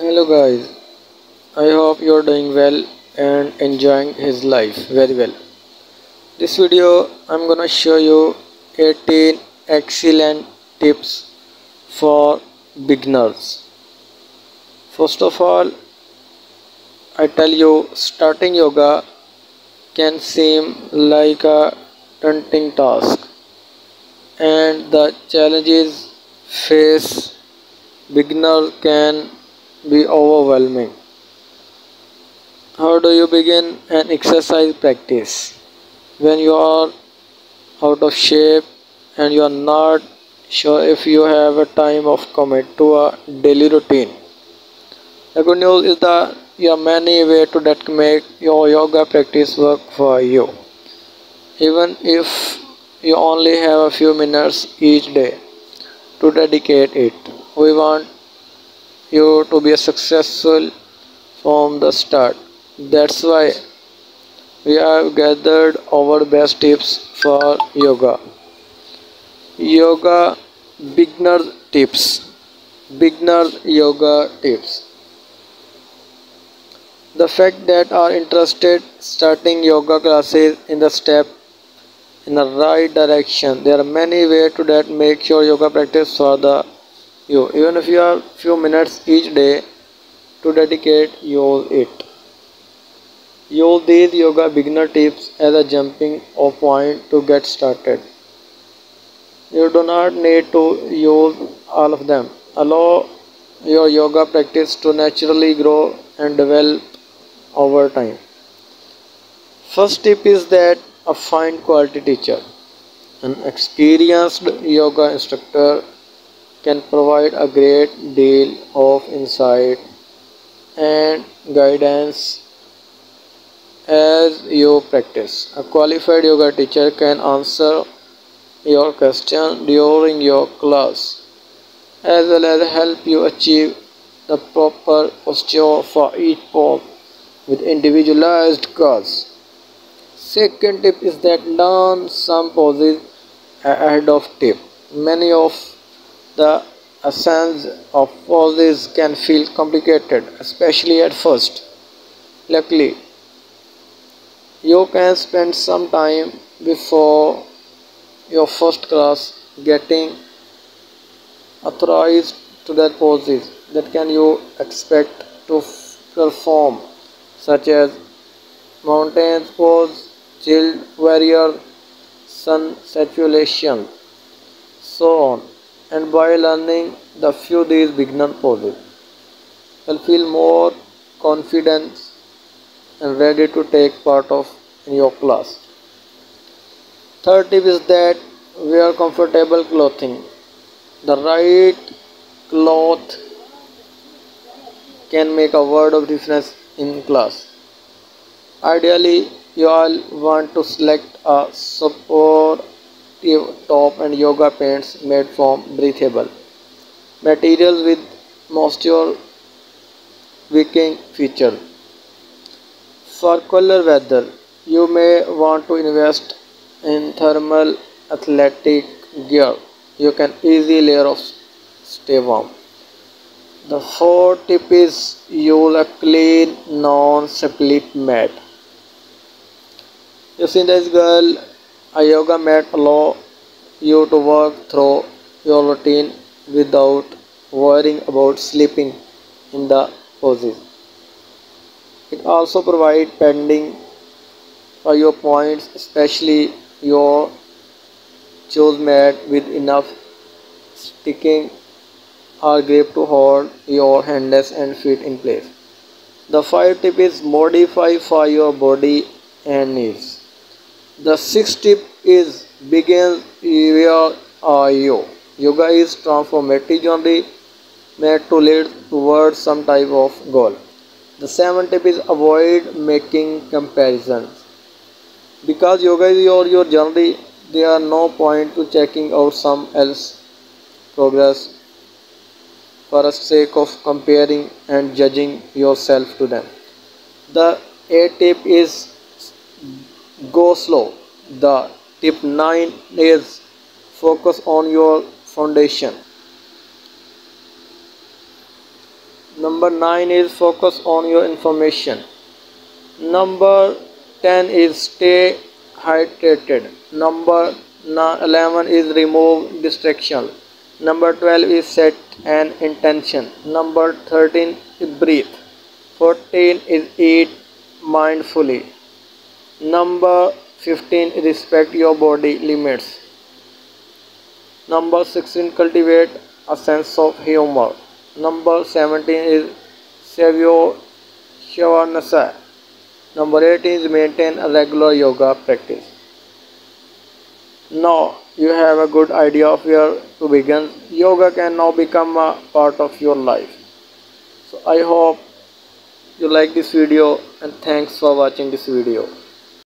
Hello guys, I hope you're doing well and enjoying his life very well. This video I'm gonna show you 18 excellent tips for beginners. First of all, I tell you starting yoga can seem like a daunting task and the challenges face beginner can be overwhelming. How do you begin an exercise practice? When you are out of shape and you are not sure if you have a time of commit to a daily routine. The good news is that there are many ways to that make your yoga practice work for you. Even if you only have a few minutes each day to dedicate it. We want you to be successful from the start. That's why we have gathered our best tips for yoga. Yoga beginner tips. Beginner yoga tips. The fact that are interested starting yoga classes in the step in the right direction. There are many ways to that make your yoga practice for the you. Even if you have few minutes each day to dedicate, use it. Use these yoga beginner tips as a jumping off point to get started. You do not need to use all of them. Allow your yoga practice to naturally grow and develop over time. First tip is that a fine quality teacher. An experienced yoga instructor can provide a great deal of insight and guidance as you practice. A qualified yoga teacher can answer your question during your class as well as help you achieve the proper posture for each pose with individualized goals. Second tip is that learn some poses ahead of tip. Many of the essence of all poses can feel complicated, especially at first. Luckily, you can spend some time before your first class getting authorized to that poses that can you expect to perform such as mountain pose child warrior, sun salutation, so on. And by learning the few these beginner poses, you'll feel more confident and ready to take part of in your class. Third tip is that wear comfortable clothing. The right cloth can make a world of difference in class. Ideally, you all want to select a supportive top and yoga pants made from breathable materials with moisture wicking feature. For cooler weather, you may want to invest in thermal athletic gear. You can easily layer of stay warm. The fourth tip is use a clean non-slip mat. You see this girl, a yoga mat allow you to work through your routine without worrying about sleeping in the poses. It also provides pending for your points, especially your choose mat with enough sticking or grip to hold your hands and feet in place. The five tip is modify for your body and needs. The sixth tip is begin where are you? Yoga is transformative journey made to lead towards some type of goal. The seventh tip is avoid making comparisons. Because yoga is your, your journey, there are no point to checking out some else progress for the sake of comparing and judging yourself to them. The eighth tip is go slow. The tip 9 is focus on your foundation. Number 9 is focus on your information. Number 10 is stay hydrated. Number 11 is remove distraction. Number 12 is set an intention. Number 13 is breathe. 14 is eat mindfully. Number 15 respect your body limits. Number 16 cultivate a sense of humor. Number 17 is Savio Shavasana. Number 18 is maintain a regular yoga practice. Now you have a good idea of where to begin. Yoga can now become a part of your life. So I hope you like this video and thanks for watching this video.